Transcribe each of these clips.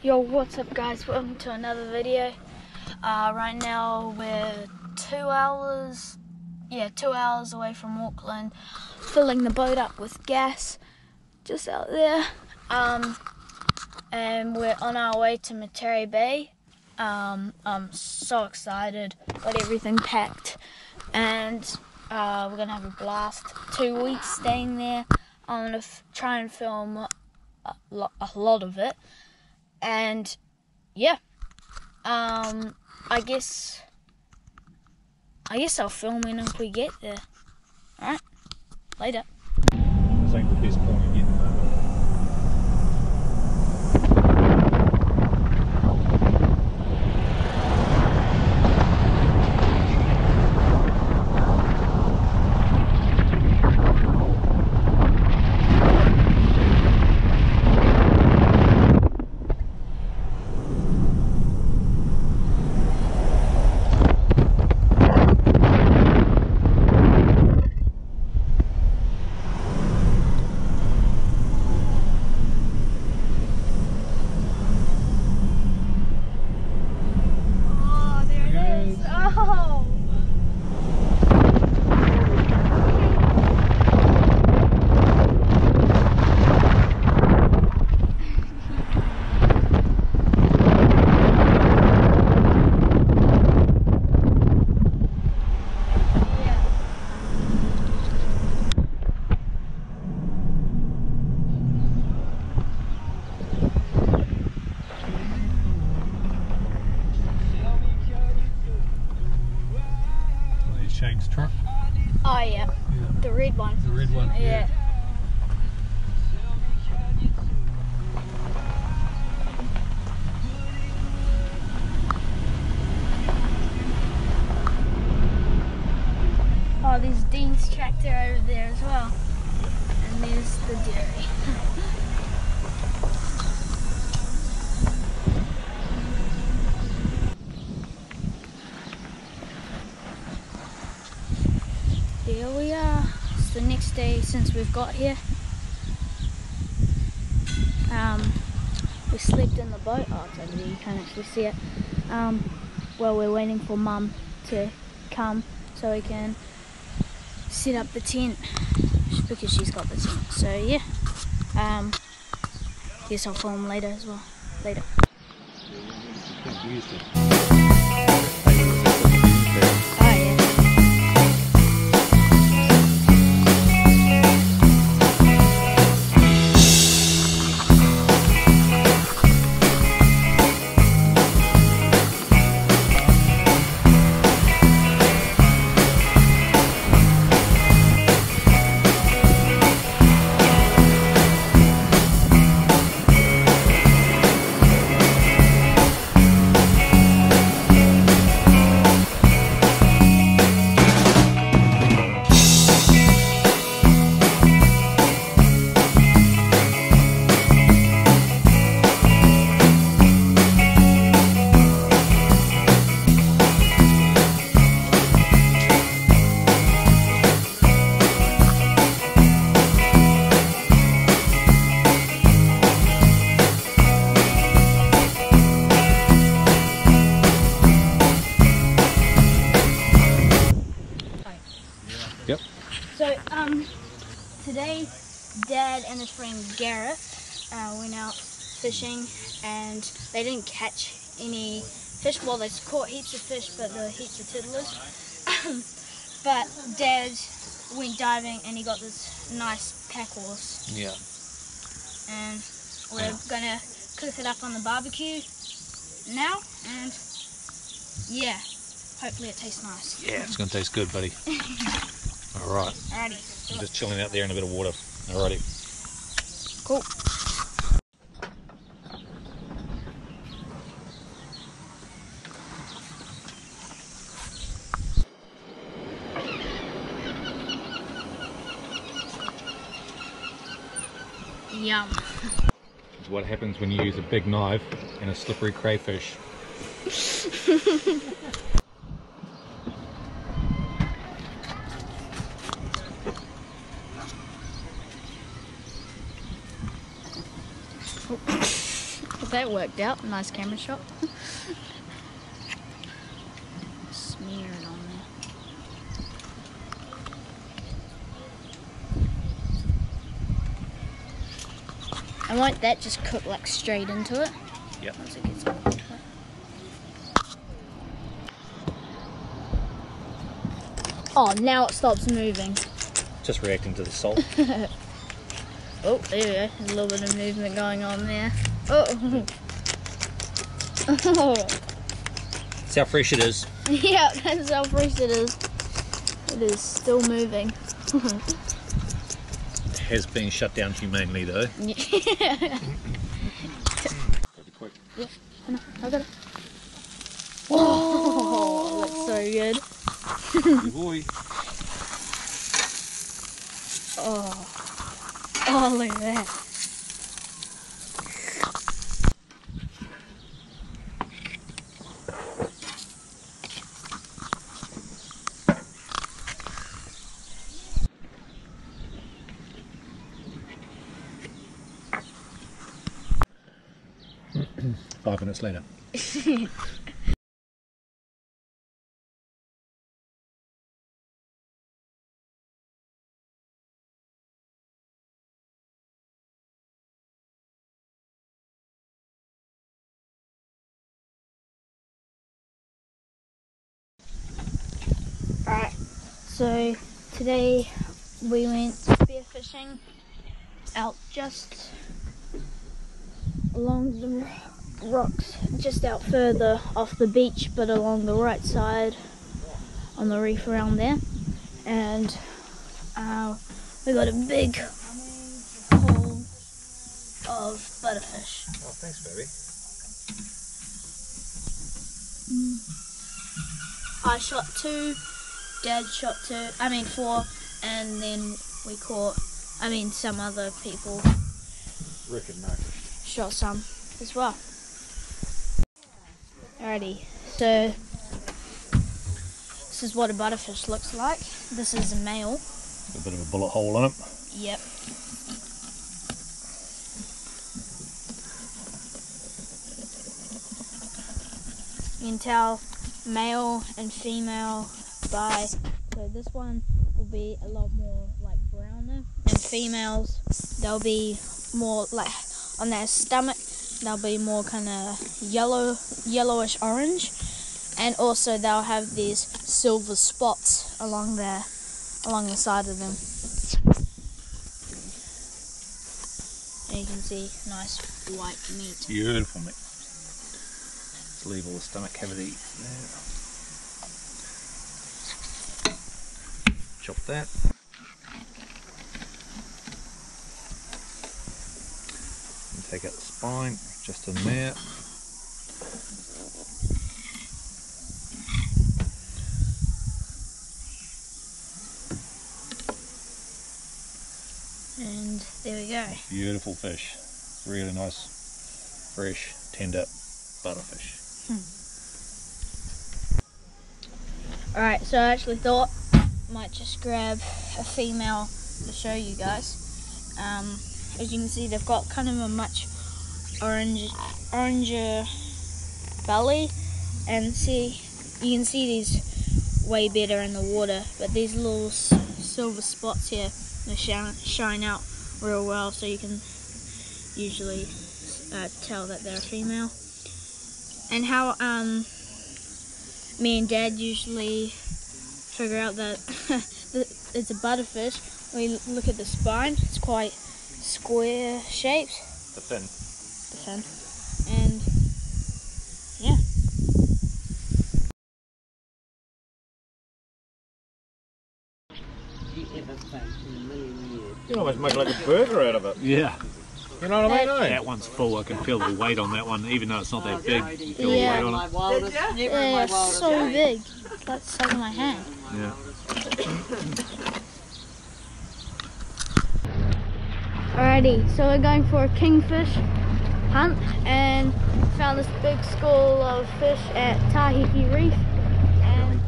Yo, what's up guys? Welcome to another video. Uh, right now we're two hours, yeah, two hours away from Auckland, filling the boat up with gas, just out there. Um, and we're on our way to Matauri Bay. Um, I'm so excited, got everything packed, and uh, we're gonna have a blast. Two weeks staying there. I'm gonna try and film a, lo- a lot of it and yeah. Um i guess i guess i'll film in if we get there. All right later I think the best point of getting over. oh there it is. oh yeah Truck. oh yeah the red one The red one. yeah Oh, there's Dean's tractor over there as well. And there's the dairy. next day since we've got here. Um, we slept in the boat. Oh, it's over there. You can't actually see it. Um, well, we're waiting for Mum to come so we can set up the tent because she's got the tent. So yeah. Um, guess I'll film later as well. Later. Gareth uh, went out fishing, and they didn't catch any fish. Well, they caught heaps of fish, but there were heaps of tiddlers. but Dad went diving, and he got this nice pack horse, Yeah. and we're gonna cook it up on the barbecue now, and yeah, hopefully it tastes nice. Yeah, it's going to taste good, buddy. All right. Alrighty, I'm just chilling out there in a bit of water. Alrighty. Cool. Yum. It's what happens when you use a big knife and a slippery crayfish. that worked out. Nice camera shot. Smear it on there. I want that just cook like straight into it. Yep. Once it gets. Oh, now it stops moving. Just reacting to the salt. Oh, there we go. There's a little bit of movement going on there. Oh. oh. That's how fresh it is. Yeah, that's how fresh it is. It is still moving. It has been shut down humanely though. yeah. Quick. I know, I got it. Oh, looks so good. Good boy. Oh. Oh, look at that. Five minutes later. Alright, so today we went spearfishing out just along the rocks, just out further off the beach, but along the right side on the reef around there. And uh, we got a big haul of butterfish. Oh, thanks, baby. I shot two, Dad shot two, I mean four, and then we caught, I mean some other people Rick and shot some as well. Alrighty, so this is what a butterfish looks like. This is a male. A bit of a bullet hole in it. Yep. You can tell male and female by so this one will be a lot more like browner and females they'll be more like on their stomach they'll be more kind of yellow yellowish orange and also they'll have these silver spots along there, along the side of them and you can see nice white meat Beautiful meat. Let's leave all the stomach cavity there. Chop that. And take out the spine, just in there. and there we go Beautiful fish. Really nice, fresh, tender butterfish. Alright, so I actually thought might just grab a female to show you guys. Um, as you can see, they've got kind of a much orange, oranger belly, and see, you can see these way better in the water. But these little silver spots here, they shine, shine out real well, so you can usually uh, tell that they're a female. And how um, me and Dad usually figure out that that it's a butterfish. We look at the spine; it's quite square shaped, The fin. the fin, and yeah. You almost make like a burger out of it. Yeah, You know what I mean? eh? that one's full. I can feel the weight on that one, even though it's not that big. You feel Yeah. the weight on it. wildest, never in Yeah, it's so dreams. big. That's the size of my hand. Yeah. Alrighty, so we're going for a kingfish hunt and found this big school of fish at Tahiti Reef and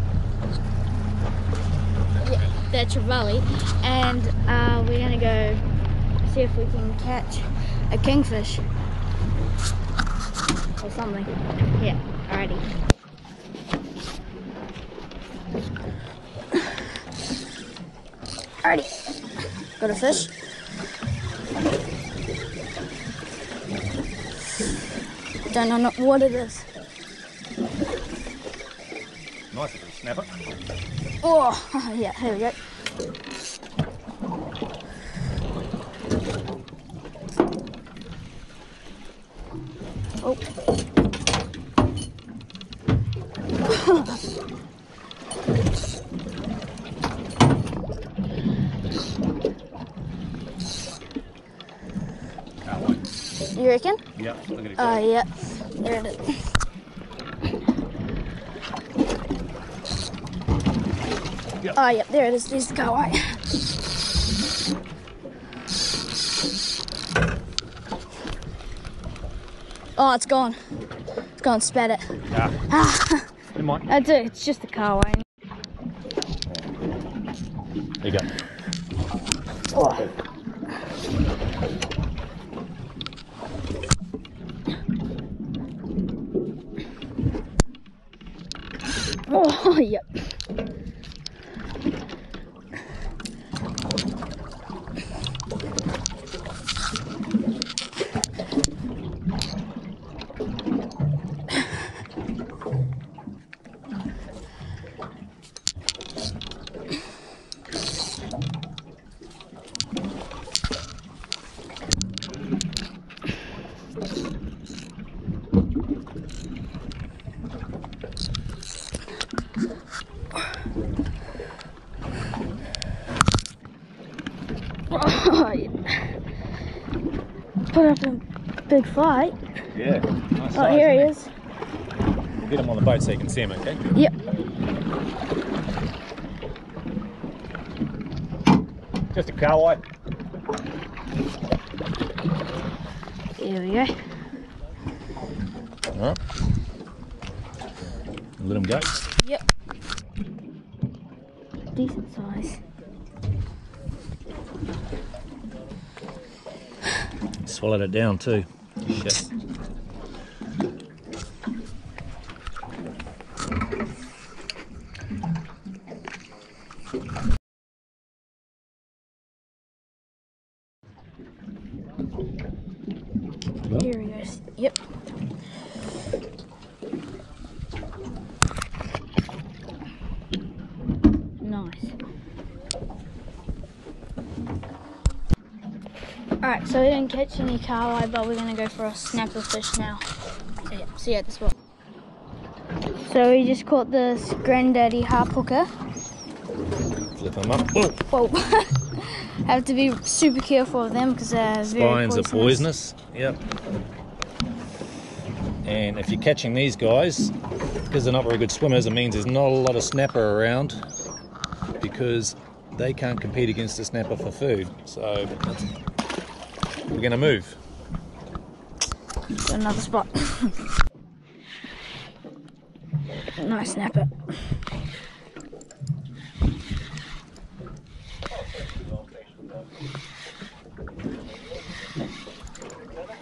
yeah, the Trevally and uh, we're gonna go see if we can catch a kingfish. or something. Yeah, alrighty. Alrighty, got a fish. Don't know what it is. Nice little snapper. Oh, yeah, here we go. Oh. you reckon? Yep, look at it. Oh, yeah. There it is. Oh, yeah, there it is. There's the kahawai. Oh, it's gone. It's gone. Spat it. Ah. Never mind. That's it. It's just the kahawai. There you go. Oh. Oh, yep. Oh, yeah. Put up big fight. Yeah. Oh, nice Oh, here he is. We'll get him on the boat so you can see him, okay? Yep. Just a kahawai. Here we go. Alright. Let him go. Yep. Decent size. Swallowed it down too. Shit. Here he goes. Yep. Nice. Alright, so we didn't catch any kahawai, but we're gonna go for a snapper fish now. So yeah, see you at the spot. So we just caught this granddaddy harp hooker. Flip him up. Whoa. Whoa. Have to be super careful of them because they're very Spines are poisonous. poisonous. Yep. And if you're catching these guys, because they're not very good swimmers, it means there's not a lot of snapper around because they can't compete against the snapper for food. So that's- we're to move. another spot. nice snapper.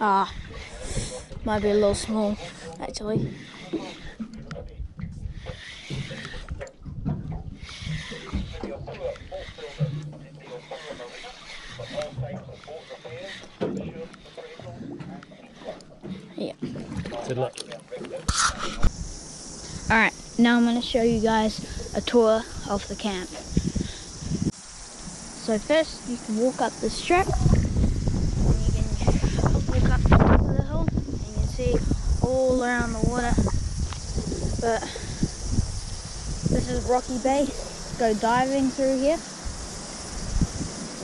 Ah, might be a little small, actually. Yeah. Good luck. Alright, now I'm going to show you guys a tour of the camp. So first you can walk up this track and you can walk up the top of the hill and you can see all around the water. But this is Rocky Bay. Go diving through here.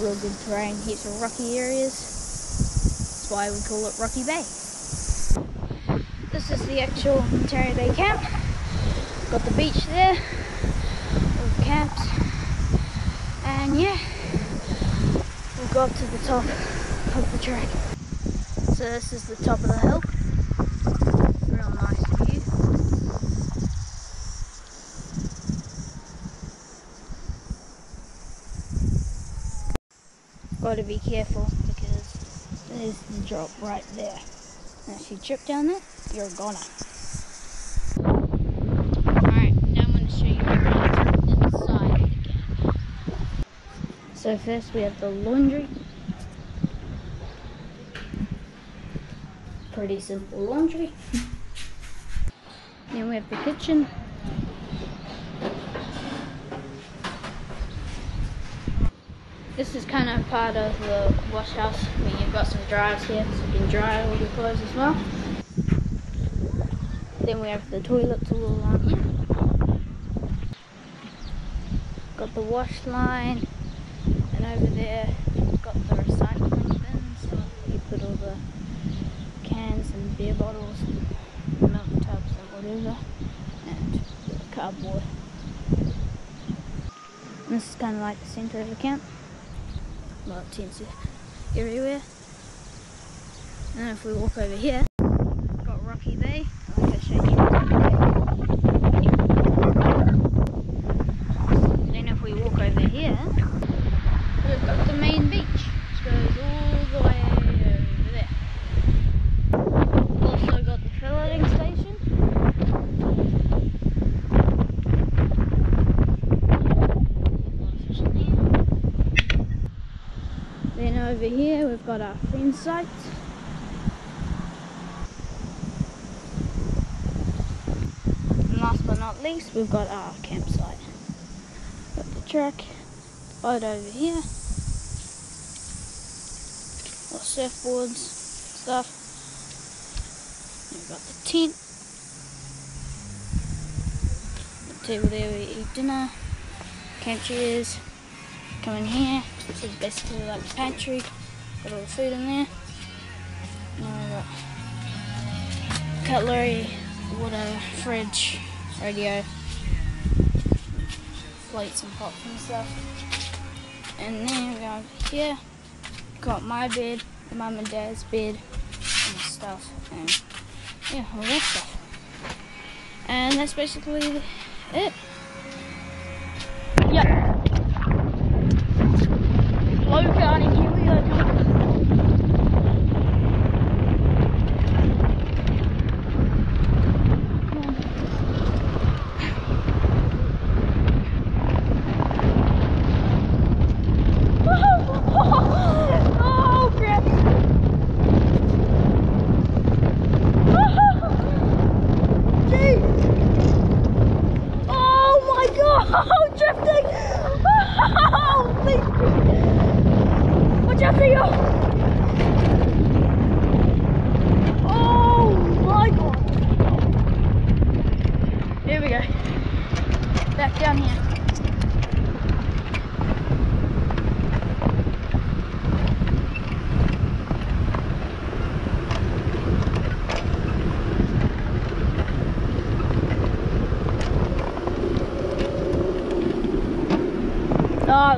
Real good terrain. heaps of rocky areas. That's why we call it Rocky Bay. This is the actual Ontario Bay camp. Got the beach there, all the camps, and yeah, we'll go up to the top of the track. So this is the top of the hill. Real nice view. Got to be careful because there's the drop right there. And if you trip down there, you're a goner. Alright, now I'm going to show you around inside camp. So first we have the laundry. Pretty simple laundry. then we have the kitchen. This is kind of part of the wash house where you've got some dryers here so you can dry all your clothes as well. Then we have the toilets all along here. Got the wash line and over there got the recycling bins. So you put all the cans and beer bottles and milk tubs and whatever and the cardboard. And this is kind of like the centre of the camp well, to everywhere. And if we walk over here, we've got Rocky Bay. I think I showed you Rocky Bay. Then if we walk over here, we've got the main beach, which goes all the way over there. Also got the filleting station. Then over here we've got our friend site. And last but not least we've got our campsite. Got the truck, boat over here. Got surfboards, stuff. We've got the tent. The table there we eat dinner. Camp chairs. Come in here. This is basically like the pantry. Got all the food in there. Cutlery, water, fridge, radio, plates and pots and stuff. And then we over here. Got my bed, mum and dad's bed, and stuff, and yeah, all that stuff. And that's basically it. Yeah. Low County, here we go. Oh, crap. Jeez. Oh my god, I'm drifting. Holy Watch out for you! Oh my god! Here we go. Back down here. Oh,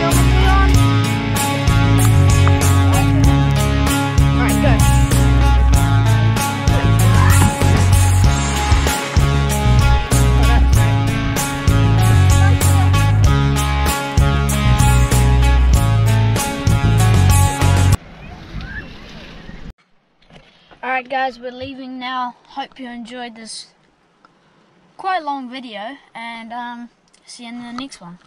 guys, we're leaving now. Hope you enjoyed this quite long video and um, see you in the next one.